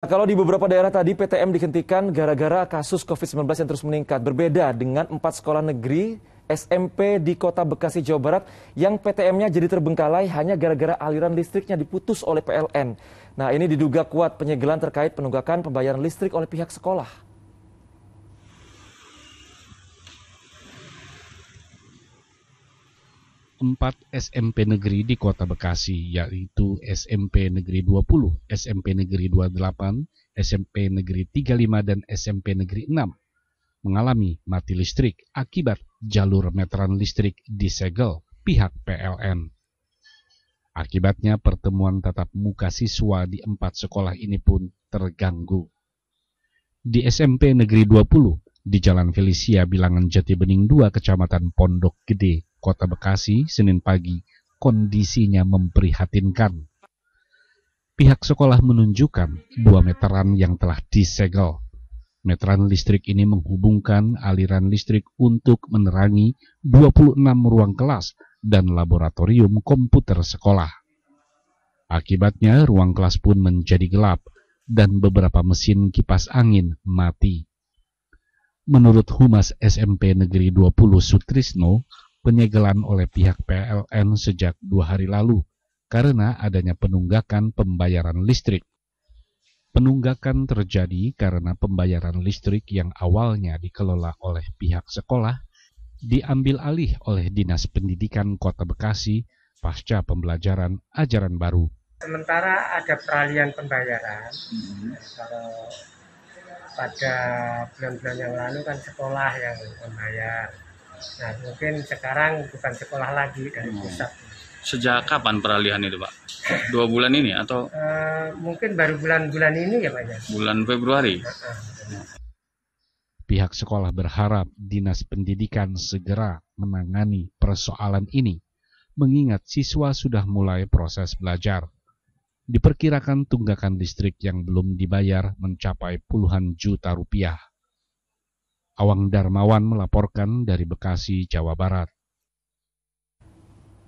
Kalau di beberapa daerah tadi PTM dihentikan gara-gara kasus COVID-19 yang terus meningkat. Berbeda dengan empat sekolah negeri SMP di kota Bekasi, Jawa Barat yang PTM-nya jadi terbengkalai hanya gara-gara aliran listriknya diputus oleh PLN. Nah ini diduga kuat penyegelan terkait penunggakan pembayaran listrik oleh pihak sekolah. Empat SMP negeri di kota Bekasi, yaitu SMP Negeri 20, SMP Negeri 28, SMP Negeri 35, dan SMP Negeri 6, mengalami mati listrik akibat jalur meteran listrik disegel pihak PLN. Akibatnya pertemuan tatap muka siswa di empat sekolah ini pun terganggu. Di SMP Negeri 20, di Jalan Felicia Bilangan Jati Bening 2, Kecamatan Pondok Gede, Kota Bekasi, Senin pagi, kondisinya memprihatinkan. Pihak sekolah menunjukkan dua meteran yang telah disegel. Meteran listrik ini menghubungkan aliran listrik untuk menerangi 26 ruang kelas dan laboratorium komputer sekolah. Akibatnya ruang kelas pun menjadi gelap dan beberapa mesin kipas angin mati. Menurut Humas SMP Negeri 20 Sutrisno, penyegelan oleh pihak PLN sejak dua hari lalu karena adanya penunggakan pembayaran listrik. Penunggakan terjadi karena pembayaran listrik yang awalnya dikelola oleh pihak sekolah diambil alih oleh Dinas Pendidikan Kota Bekasi pasca pembelajaran ajaran baru. Sementara ada peralihan pembayaran, hmm. kalau pada bulan-bulan yang lalu kan sekolah yang membayar, Nah, mungkin sekarang bukan sekolah lagi dari hmm. pusat. Sejak kapan peralihan itu, Pak? Dua bulan ini atau? Uh, mungkin baru bulan-bulan ini ya, Pak ya. Bulan Februari. Pihak sekolah berharap Dinas Pendidikan segera menangani persoalan ini, mengingat siswa sudah mulai proses belajar. Diperkirakan tunggakan listrik yang belum dibayar mencapai puluhan juta rupiah. Awang Darmawan melaporkan dari Bekasi, Jawa Barat.